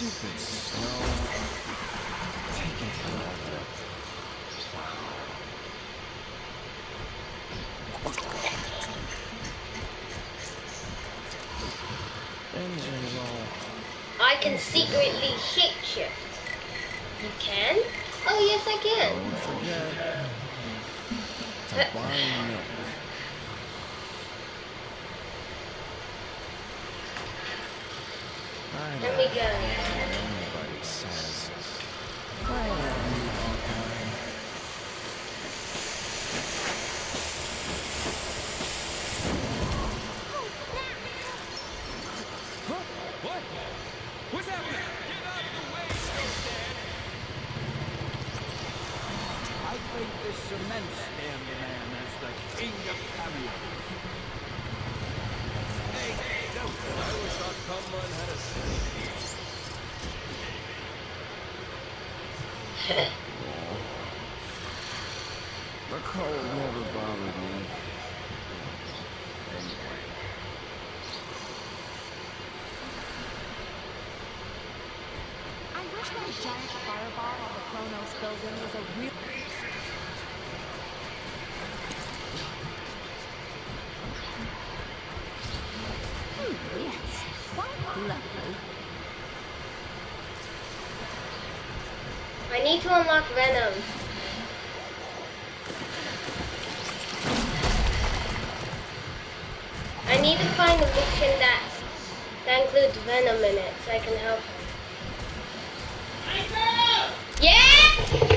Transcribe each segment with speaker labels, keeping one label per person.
Speaker 1: Stupid snow. Taking forever. Engine low.
Speaker 2: I can secretly shapeshift. You You can? Oh, yes, I can.
Speaker 1: Don't forget to buy milk. I
Speaker 2: Let
Speaker 1: don't
Speaker 2: me
Speaker 1: care
Speaker 2: go.
Speaker 1: what anybody says. I love you, Hawkeye.
Speaker 3: Huh? What? What's happening? Get out of the way, Snowstand!
Speaker 4: I think this cements Stanley Man as the king of cameos.
Speaker 3: Hey, don't.
Speaker 1: The cold never bothered me.
Speaker 5: I wish that giant fireball on the Kronos building was a real.
Speaker 2: I need to unlock Venom. I need to find a mission that that includes Venom in it so I can help him. Yeah?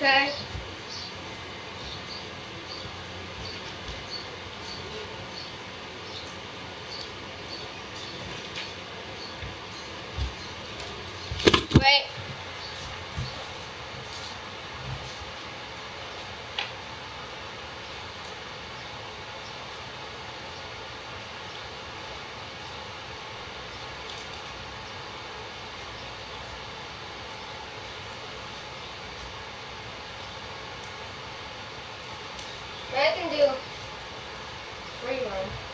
Speaker 2: okay. Wait. I can do rerun.